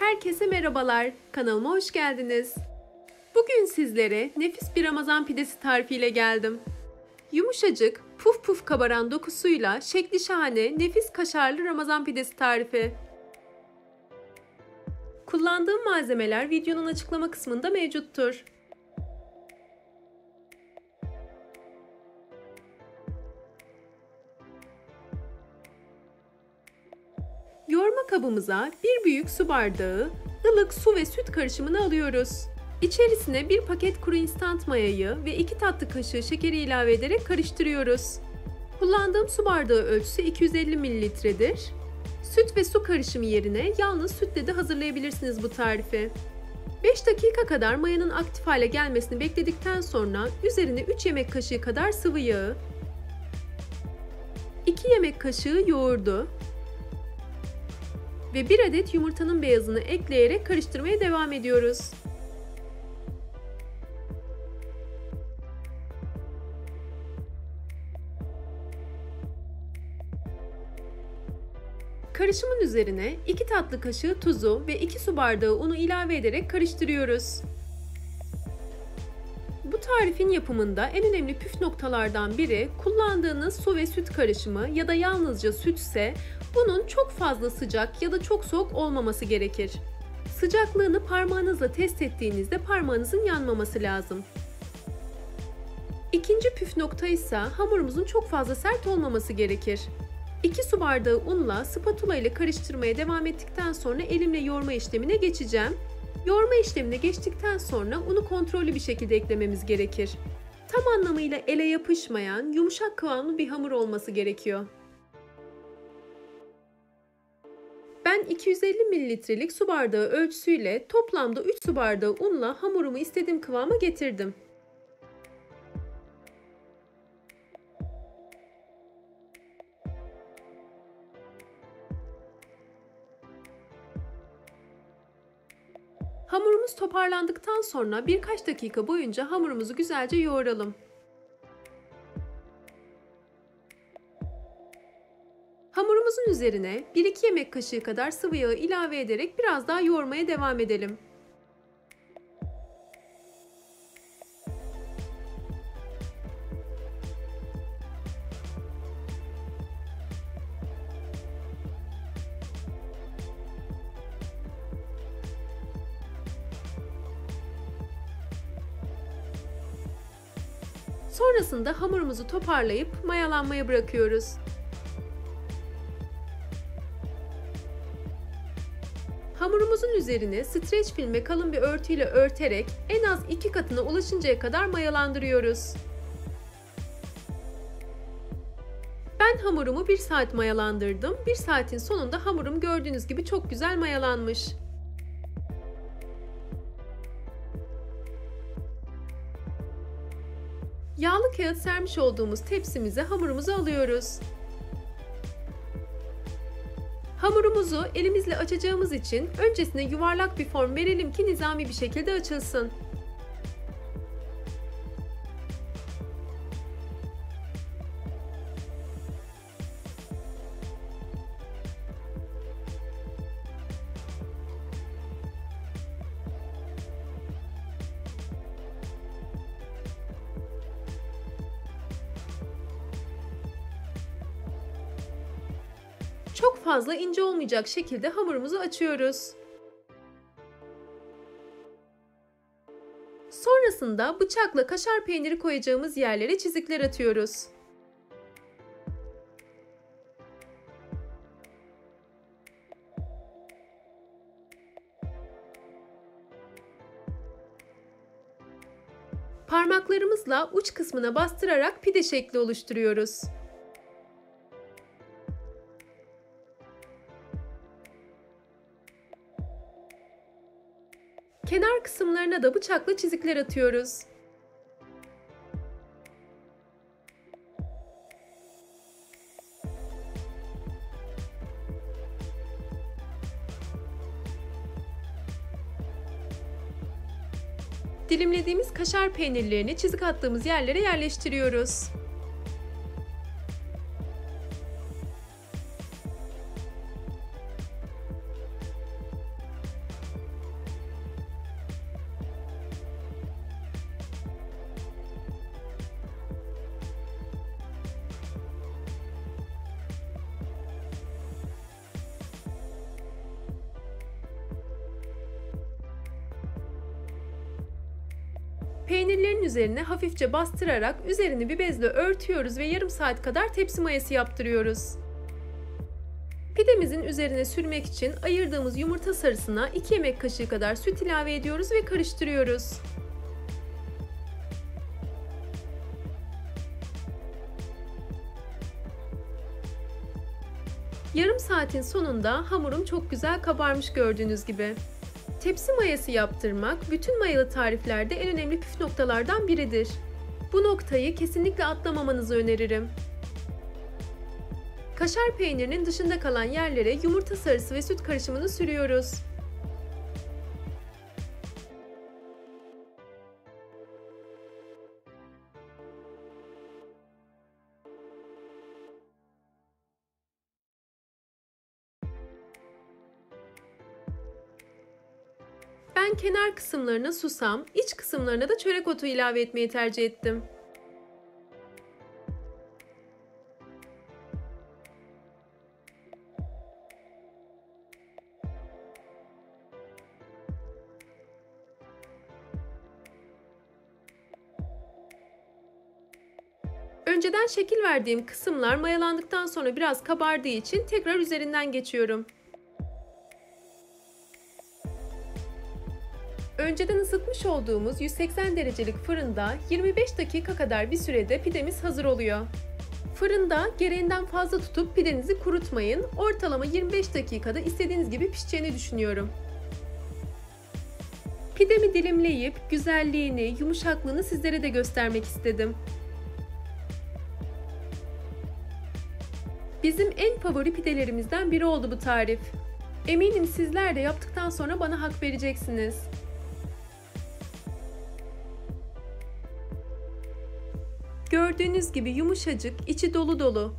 Herkese merhabalar, kanalıma hoş geldiniz. Bugün sizlere nefis bir Ramazan pidesi tarifiyle geldim. Yumuşacık, puf puf kabaran dokusuyla şekli şahane nefis kaşarlı Ramazan pidesi tarifi. Kullandığım malzemeler videonun açıklama kısmında mevcuttur. Yoğurma kabımıza bir büyük su bardağı ılık su ve süt karışımını alıyoruz. İçerisine bir paket kuru instant mayayı ve 2 tatlı kaşığı şekeri ilave ederek karıştırıyoruz. Kullandığım su bardağı ölçüsü 250 ml'dir. Süt ve su karışımı yerine yalnız sütle de hazırlayabilirsiniz bu tarifi. 5 dakika kadar mayanın aktif hale gelmesini bekledikten sonra üzerine 3 yemek kaşığı kadar sıvı yağı, 2 yemek kaşığı yoğurdu, ve 1 adet yumurtanın beyazını ekleyerek karıştırmaya devam ediyoruz. Karışımın üzerine 2 tatlı kaşığı tuzu ve 2 su bardağı unu ilave ederek karıştırıyoruz. Tarifin yapımında en önemli püf noktalardan biri kullandığınız su ve süt karışımı ya da yalnızca sütse bunun çok fazla sıcak ya da çok soğuk olmaması gerekir. Sıcaklığını parmağınızla test ettiğinizde parmağınızın yanmaması lazım. İkinci püf nokta ise hamurumuzun çok fazla sert olmaması gerekir. 2 su bardağı unla spatula ile karıştırmaya devam ettikten sonra elimle yoğurma işlemine geçeceğim. Yoğurma işlemine geçtikten sonra unu kontrollü bir şekilde eklememiz gerekir. Tam anlamıyla ele yapışmayan, yumuşak kıvamlı bir hamur olması gerekiyor. Ben 250 mililitrelik su bardağı ölçüsüyle toplamda 3 su bardağı unla hamurumu istediğim kıvama getirdim. Hamurumuz toparlandıktan sonra birkaç dakika boyunca hamurumuzu güzelce yoğuralım. Hamurumuzun üzerine 1-2 yemek kaşığı kadar sıvı yağı ilave ederek biraz daha yoğurmaya devam edelim. Sonrasında hamurumuzu toparlayıp mayalanmaya bırakıyoruz. Hamurumuzun üzerine streç filme kalın bir örtüyle örterek en az iki katına ulaşıncaya kadar mayalandırıyoruz. Ben hamurumu 1 saat mayalandırdım. 1 saatin sonunda hamurum gördüğünüz gibi çok güzel mayalanmış. Yağlı kağıt sermiş olduğumuz tepsimize hamurumuzu alıyoruz. Hamurumuzu elimizle açacağımız için öncesine yuvarlak bir form verelim ki nizami bir şekilde açılsın. Çok fazla ince olmayacak şekilde hamurumuzu açıyoruz. Sonrasında bıçakla kaşar peyniri koyacağımız yerlere çizikler atıyoruz. Parmaklarımızla uç kısmına bastırarak pide şekli oluşturuyoruz. Kenar kısımlarına da bıçakla çizikler atıyoruz. Dilimlediğimiz kaşar peynirlerini çizik attığımız yerlere yerleştiriyoruz. Peynirlerin üzerine hafifçe bastırarak üzerini bir bezle örtüyoruz ve yarım saat kadar tepsi mayası yaptırıyoruz. Pidemizin üzerine sürmek için ayırdığımız yumurta sarısına 2 yemek kaşığı kadar süt ilave ediyoruz ve karıştırıyoruz. Yarım saatin sonunda hamurum çok güzel kabarmış gördüğünüz gibi. Tepsi mayası yaptırmak bütün mayalı tariflerde en önemli püf noktalardan biridir. Bu noktayı kesinlikle atlamamanızı öneririm. Kaşar peynirinin dışında kalan yerlere yumurta sarısı ve süt karışımını sürüyoruz. Ben kenar kısımlarına susam, iç kısımlarına da çörek otu ilave etmeyi tercih ettim. Önceden şekil verdiğim kısımlar mayalandıktan sonra biraz kabardığı için tekrar üzerinden geçiyorum. Önceden ısıtmış olduğumuz 180 derecelik fırında 25 dakika kadar bir sürede pidemiz hazır oluyor. Fırında gereğinden fazla tutup pidenizi kurutmayın. Ortalama 25 dakikada istediğiniz gibi pişeceğini düşünüyorum. Pidemi dilimleyip güzelliğini, yumuşaklığını sizlere de göstermek istedim. Bizim en favori pidelerimizden biri oldu bu tarif. Eminim sizler de yaptıktan sonra bana hak vereceksiniz. Gördüğünüz gibi yumuşacık, içi dolu dolu.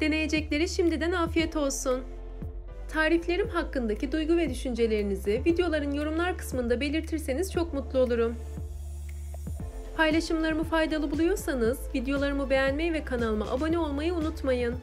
Deneyecekleri şimdiden afiyet olsun. Tariflerim hakkındaki duygu ve düşüncelerinizi videoların yorumlar kısmında belirtirseniz çok mutlu olurum. Paylaşımlarımı faydalı buluyorsanız videolarımı beğenmeyi ve kanalıma abone olmayı unutmayın.